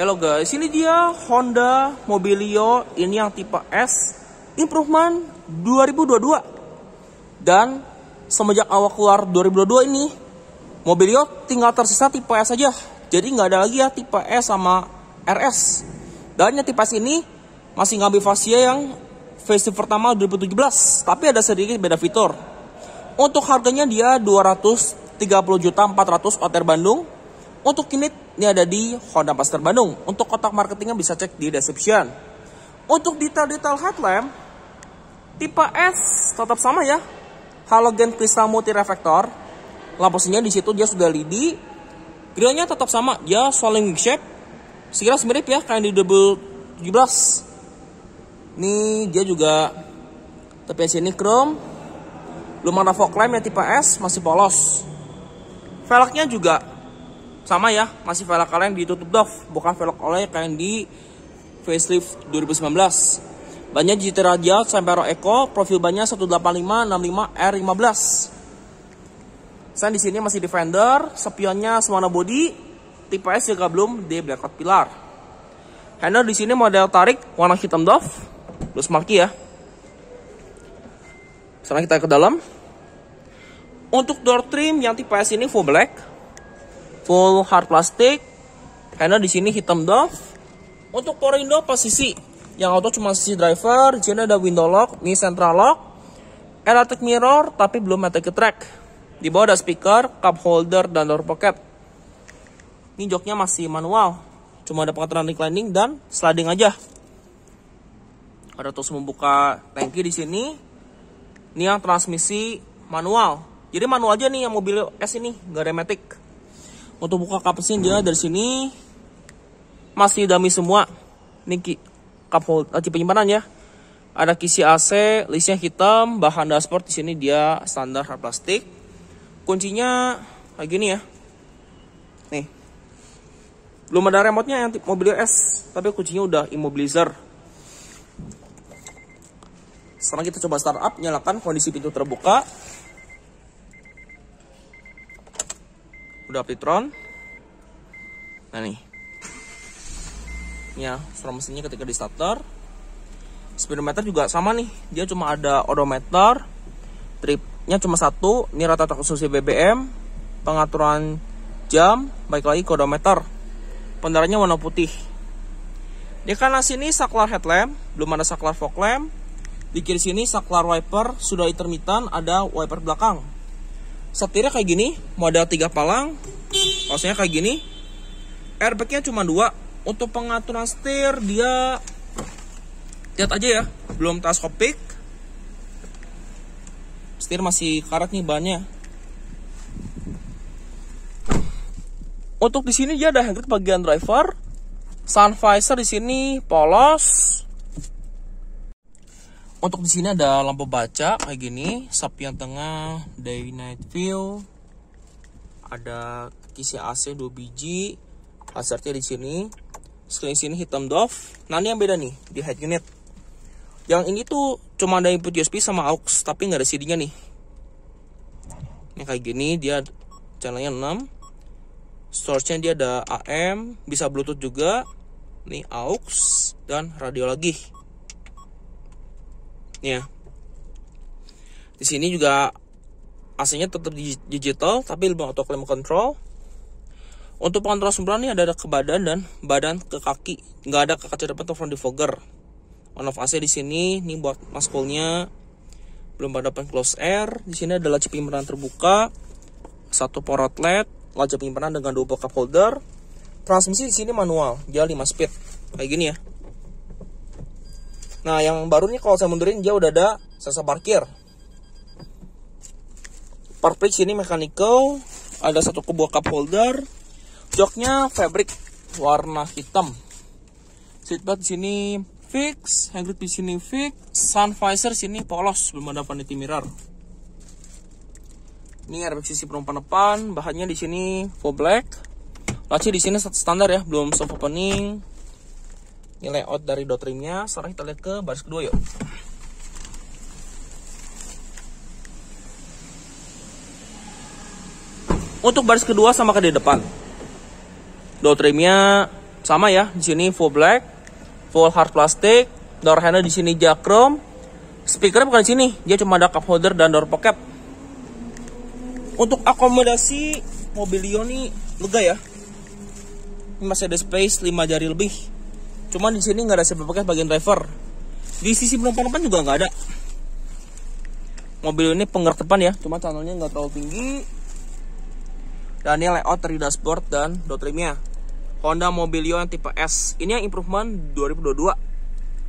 Halo guys, ini dia Honda Mobilio ini yang tipe S improvement 2022. Dan semenjak awal keluar 2022 ini Mobilio tinggal tersisa tipe S saja. Jadi nggak ada lagi ya tipe S sama RS. Dan yang tipe S ini masih ngambil fascia yang facelift pertama 2017, tapi ada sedikit beda fitur. Untuk harganya dia 230 juta 400 OTR Bandung. Untuk unit ini ada di Honda Master Bandung. Untuk kotak marketingnya bisa cek di description. Untuk detail-detail headlamp, tipe S tetap sama ya. Halogen kristal multi reflektor. Lampu di situ dia sudah LED. Grillnya tetap sama, dia swallowing wing shape. Sekira mirip ya kayak di 2017. Ini dia juga tepi sini chrome. Belum ada fog lamp ya tipe S, masih polos. Velgnya juga sama ya masih velg kalian ditutup doff bukan velg oleh kayak di facelift 2019 bannya GT Radial Sempero Eco profil bannya 185 65 R15 saya di sini masih Defender spionnya semua body tipe S juga belum di blackout pilar. Handle di sini model tarik warna hitam doff terus marki ya. Sekarang kita ke dalam. Untuk door trim yang tipe S ini full black full hard plastik karena di sini hitam doff untuk power window posisi yang auto cuma sisi driver di sini ada window lock ini central lock electric mirror tapi belum automatic track. Di bawah ada speaker cup holder dan door pocket. Ini joknya masih manual cuma ada pengaturan reclining dan sliding aja. Ada terus membuka tangki di sini. Ini yang transmisi manual. Jadi manual aja nih yang mobil S ini nggak ada matic untuk buka mesin dia dari sini masih dummy semua. Ini cup hold laci penyimpanan ya. Ada kisi AC, listnya hitam, bahan dashboard di sini dia standar hard plastik. Kuncinya kayak gini ya. Nih. Belum ada remote-nya yang mobil S, tapi kuncinya udah immobilizer. Sekarang kita coba startup, nyalakan kondisi pintu terbuka. Udah Pitron nah nih. Ya suara mesinnya ketika di starter. Speedometer juga sama nih. Dia cuma ada odometer tripnya cuma satu ini rata-rata konsumsi BBM pengaturan jam baik lagi ke odometer. Pendaranya warna putih. Di kanan sini saklar headlamp belum ada saklar fog lamp. Di kiri sini saklar wiper sudah intermittent ada wiper belakang setirnya kayak gini model tiga palang. Maksudnya kayak gini. Airbagnya cuma dua. Untuk pengaturan setir dia lihat aja ya. Belum teleskopik. Setir masih karat nih bannya untuk di sini dia ada handgrip bagian driver. Sun visor di sini polos untuk di sini ada lampu baca kayak gini, sapian tengah, day night view. Ada kisi AC 2 biji, hazardnya di sini. Screen sini hitam doff. Nah, ini yang beda nih di head unit. Yang ini tuh cuma ada input USB sama aux, tapi nggak ada CD-nya nih. Ini kayak gini, dia channelnya 6. Storage-nya dia ada AM, bisa Bluetooth juga. Nih aux dan radio lagi ya di sini juga AC-nya tetap digital tapi lebih auto climate control. Untuk pengontrol sumber ini ada ke badan dan badan ke kaki. Nggak ada ke kaca depan atau front defogger. On off AC di sini ini buat maskulnya. Belum pada pen close air. Di sini ada laci penyimpanan terbuka satu power outlet laci penyimpanan dengan double cup holder. Transmisi di sini manual dia 5 speed. Kayak gini ya Nah, yang baru nih kalau saya mundurin dia udah ada sensor parkir. Park brake sini mechanical, ada satu kebuah cup holder. Joknya fabric warna hitam. Seatbelt sini fix, handgrip di sini fix, sun visor sini polos, belum ada vanity mirror. Ini airbag sisi penumpang depan, bahannya di sini full black. Laci di sini standar ya, belum soft opening, ini layout dari dot trimnya sekarang kita lihat ke baris kedua yuk. Untuk baris kedua sama ke di depan. Dot trimnya sama ya. Di sini full black full hard plastic. Door handle di sini jack chrome. Speakernya bukan di sini. Dia cuma ada cup holder dan door pocket. Untuk akomodasi mobilio ini lega ya. Ini masih ada space 5 jari lebih cuman di sini nggak ada seat pocket bagian driver di sisi penumpang depan juga nggak ada mobil ini penggerak depan ya cuma channelnya nggak terlalu tinggi dan ini layout dari dashboard dan door trimnya Honda Mobilio yang tipe S. Ini yang improvement 2022.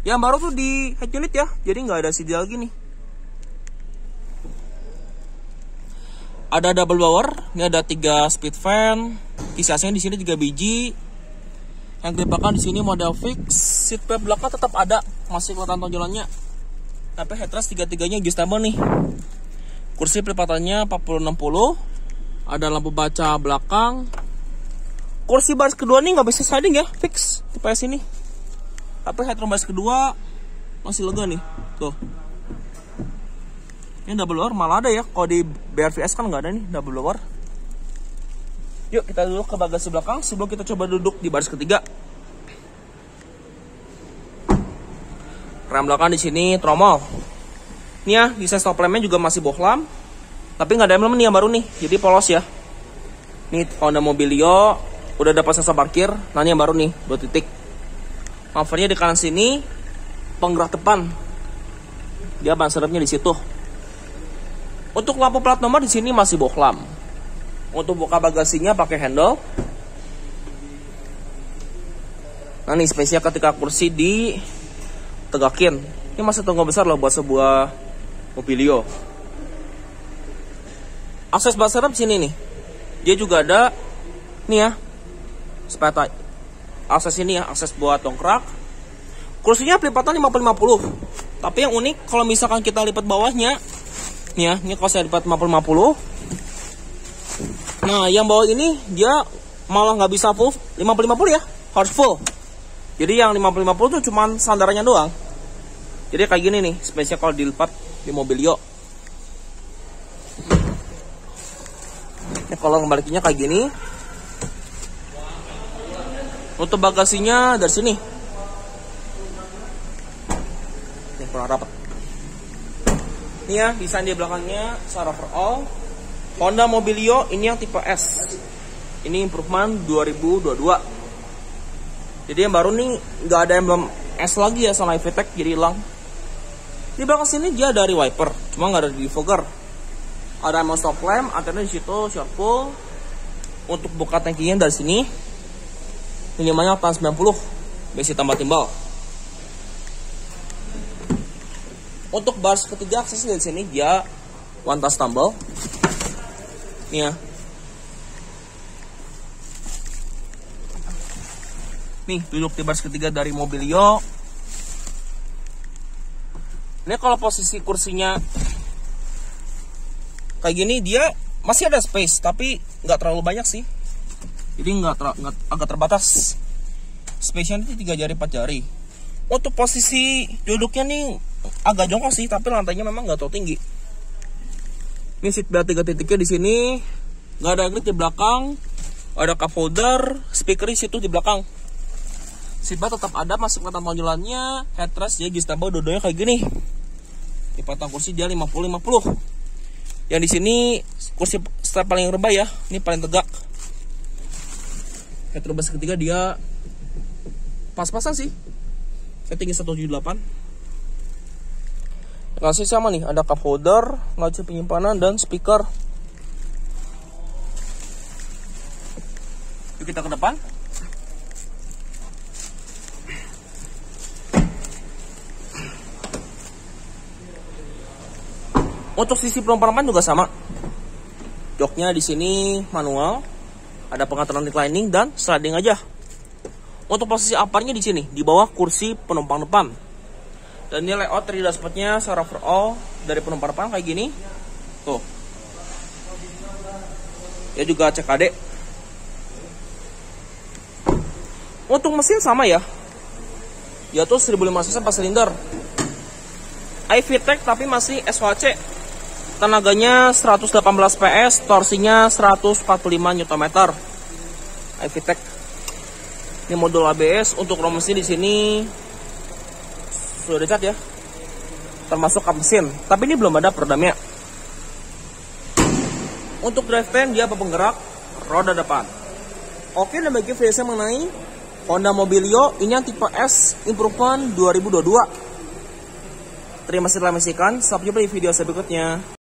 Yang baru tuh di head unit ya, jadi nggak ada CD lagi nih. Ada double blower, ini ada tiga speed fan, kisahnya di sini tiga biji. Yang dibakar di sini model fix, seat belt belakang tetap ada, masih kelihatan tonjolannya. Tapi headrest tiga-tiganya adjustable nih. Kursi pelipatannya 4060, ada lampu baca belakang, kursi baris kedua nih nggak bisa sliding ya fix. Tipe S ini tapi headroom baris kedua masih lega nih. Tuh. Ini double door malah ada ya. Kalau di BRVS kan nggak ada nih double door yuk kita duduk ke bagasi belakang sebelum kita coba duduk di baris ketiga. Rem belakang di sini tromol. Ini ya desain stop lampnya juga masih bohlam tapi nggak ada emblem nih yang baru nih jadi polos ya. Ini Honda Mobilio udah dapat sensor parkir nah ini yang baru nih dua titik. Covernya di kanan sini penggerak depan. Dia ban serepnya di situ. Untuk lampu plat nomor di sini masih bohlam untuk buka bagasinya pakai handle. Nah nih spesial ketika kursi di tegakin ini masih tunggu besar loh buat sebuah mobilio akses ban serep sini nih. Dia juga ada nih ya sepeda. Akses ini ya akses buat dongkrak kursinya pelipatan 50-50 tapi yang unik kalau misalkan kita lipat bawahnya nih ya ini kalau saya lipat 50-50 nah yang bawah ini dia malah nggak bisa full 50-50 ya harus full jadi yang 50-50 tuh cuman sandarannya doang jadi kayak gini nih spesial kalau dilipat di mobil yo ini kalau kembalinya kayak gini untuk bagasinya dari sini. Ini kurang rapat. Ini ya, desain di belakangnya secara overall. Honda Mobilio ini yang tipe S. Ini improvement 2022. Jadi yang baru nih nggak ada yang belum S lagi ya sama VTEC jadi hilang. Di belakang sini dia dari wiper, cuma nggak ada di defogger. Ada emang stop lamp, antena di situ short. Untuk buka tankinya dari sini minimalnya tahun 90 besi tambah timbal untuk bars ketiga akses dari sini dia one tumble ini ya nih duduk di bars ketiga dari mobilio ini kalau posisi kursinya kayak gini dia masih ada space tapi nggak terlalu banyak sih. Jadi nggak ter, agak terbatas. Spesial itu tiga jari empat jari. Untuk posisi duduknya nih agak jongkok sih tapi lantainya memang nggak terlalu tinggi ini seat belt tiga titiknya di sini. Nggak ada grip di belakang. Ada cup holder speaker di situ di belakang. Seat belt tetap ada masih kelihatan tonjolannya headrest ya gistable dua kayak gini. Di patang kursi dia 50 50 yang di sini kursi step paling rendah ya. Ini paling tegak. Headrest ketiga dia pas-pasan sih. Saya tinggi 178. Ngasih sama nih, ada cup holder, ngaji penyimpanan dan speaker. Yuk kita ke depan. Untuk sisi penumpang juga sama. Joknya di sini manual, ada pengaturan reclining dan sliding aja. Untuk posisi aparnya di sini, di bawah kursi penumpang depan. Dan ini layout dari dashboardnya secara overall dari penumpang kayak gini. Tuh. Ya juga CKD. Untuk mesin sama ya. Yaitu 1500 cc 4 silinder. iVTEC tapi masih SHC tenaganya 118 PS, torsinya 145 Nm. iVTEC. Ini modul ABS untuk rom mesin di sini sudah dicat ya. Termasuk kap mesin, tapi ini belum ada peredamnya. Untuk drivetrain dia penggerak roda depan. Oke, dan bagi saya mengenai Honda Mobilio ini yang tipe S Improvement 2022. Terima kasih telah menyaksikan. Sampai jumpa di video berikutnya.